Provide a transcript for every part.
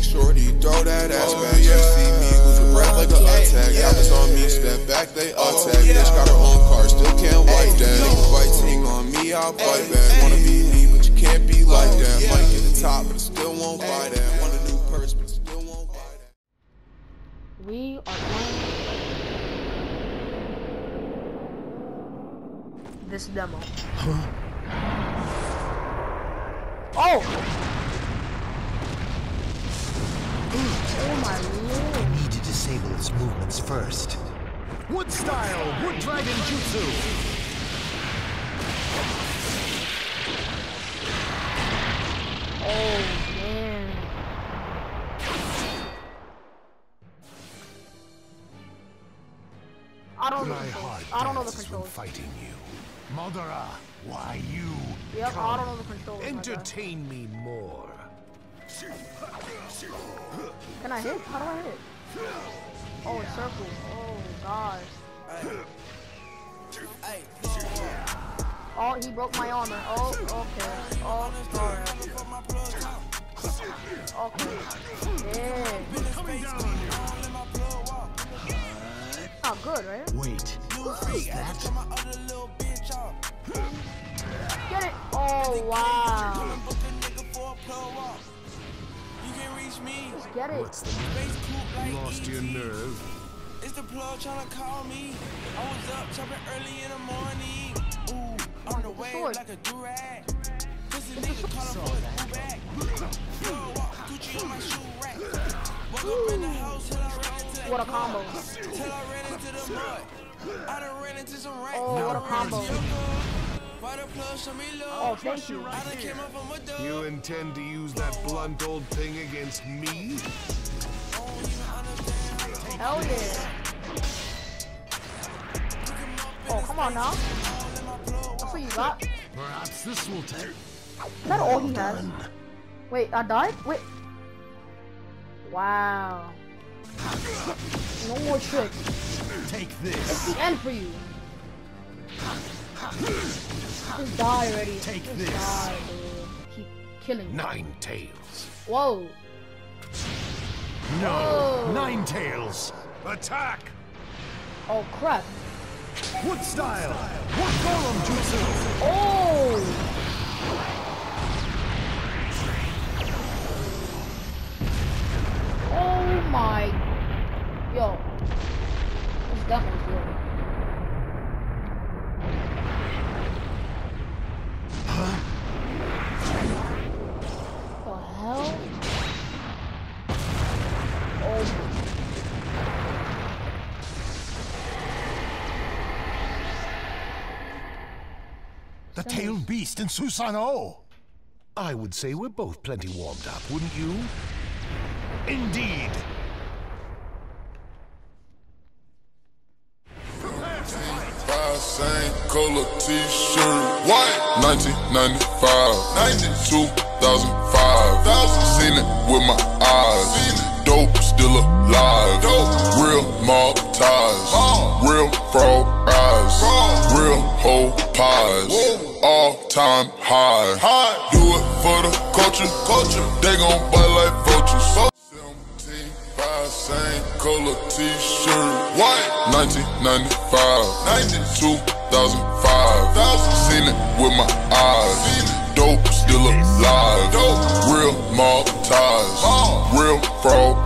make shorty throw that ass oh, back. You see me lose your breath like a attack. Diamonds on me, step back, they oh, attack. Bitch got her own car, still can't wipe that. Nigga fighting on me, I'll fight back. Wanna be me, but you can't be like oh, that. Might get the top, but it still won't buy that. Want a new purse, but it still won't buy that. We are playing this demo. Oh! Oh my lord. I need to disable its movements first. Wood style, wood dragon jutsu. Oh man. I don't know. My the heart. I don't know the dances when controls. fighting you. Madara, why you? Yep, Come, I don't know the controls. Entertain me more. Can I hit? How do I hit? Oh, it's circle. Oh gosh. Oh, he broke my armor. Oh, okay. Oh, alright. Okay. Yeah. Coming down here. Oh, good, right? Wait, is that? Get it. Oh, wow. Get it. What's the matter? Lost your nerve? It's the plug tryna call me. I was up chopping early in the morning. Ooh, on the way sword. like a durag. This a nigga call for a do back. Yo, walk Gucci on my shoe rack. Woke up in the house till I ran into that What a combo. Till I ran into the mud. I done ran into some racks. Oh, what a combo. Why the plug show me love? Oh, thank you. I done came up from a dub. You intend to use that blunt old thing against me? Hell yeah. Oh, come on now. That's what you got. Perhaps this will take. Is that all he has? Wait, I died? Wait. Wow. No more tricks. Take this. It's the end for you. Just die already. Take Just this. die. Keep killing me. Nine tails. Whoa. No. Whoa. Nine tails. Attack. Oh crap. Wood style. Wood golem jutsu. Oh. Oh my. Yo. Demo's good. The hell? Oh. The tailed beast in Susanoo. I would say we're both plenty warmed up, wouldn't you? Indeed. Same color t-shirt. White. 1995. 2005. Seen it with my eyes. Dope still alive. Real mob ties. Real fraud eyes. Real whole pies. All time high. high. Do it for the culture. Culture. They gon' bite like vultures. 17, five, same color t-shirt. White. 1995. 2005. Seen it with my eyes. Dope still alive. Real mob ties. Real fraud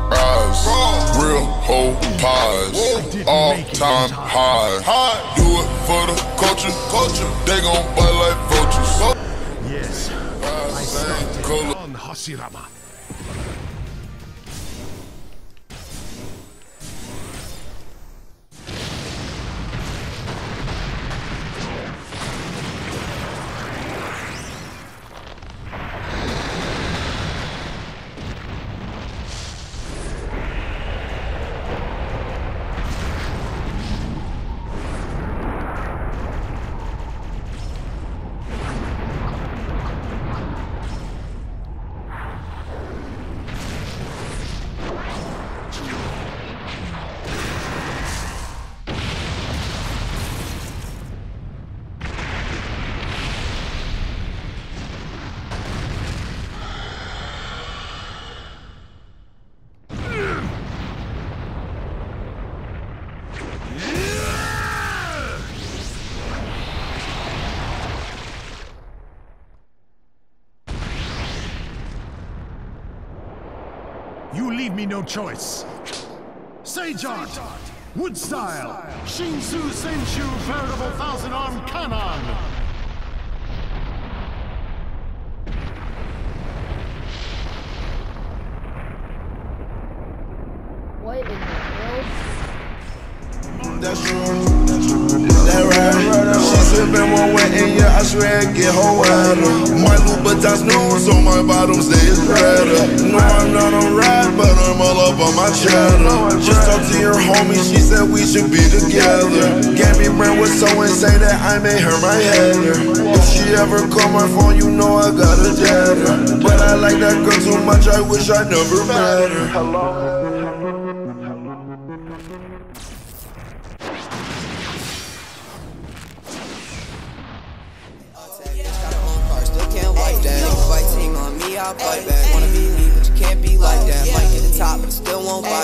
Real whole pies. All time high. Do it for the culture. Culture. They gon' bite like vultures. Yes. Color. On Hashirama. You leave me no choice. Sage Art, Wood Style, Shinsu Senju, Veritable Thousand Arm Kannon. Swear I get wetter. My Louboutins new, so my bottom stays redder. No, I'm not on ride, but I'm all up on my cheddar. Just talked to your homie, she said we should be together. Gabby Brand was so insane that I made her my header. If she ever call my phone, you know I got a data. But I like that girl too much, I wish I never met her. Got I'll fight back. Wanna be me, but you can't be like that. Might get the top, but still won't buy